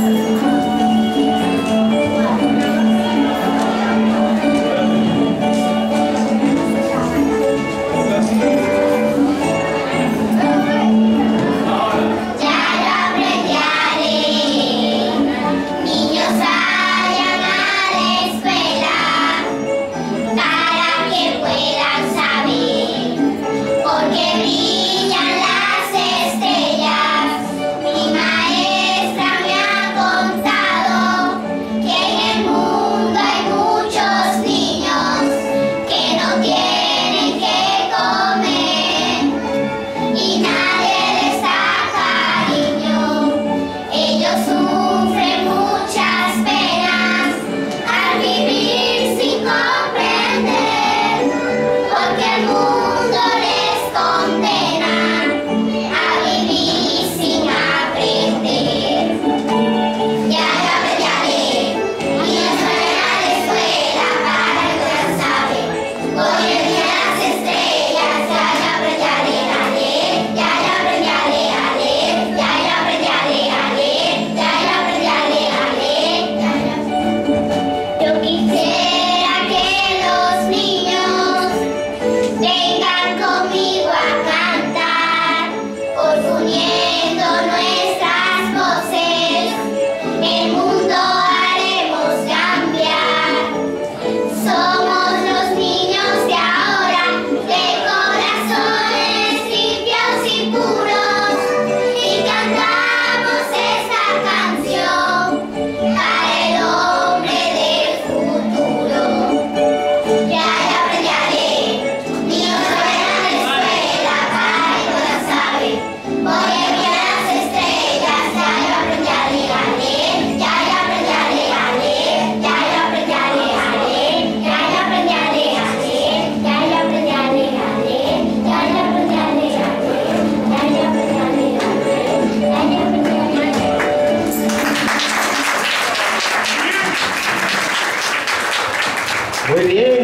Thank Muy bien.